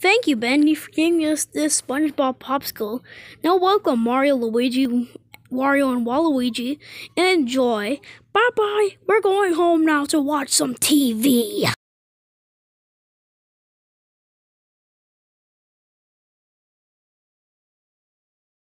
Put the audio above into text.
Thank you, Ben, for giving us this SpongeBob popsicle. Now welcome Mario, Luigi, Wario, and Waluigi, enjoy. Bye-bye. We're going home now to watch some TV.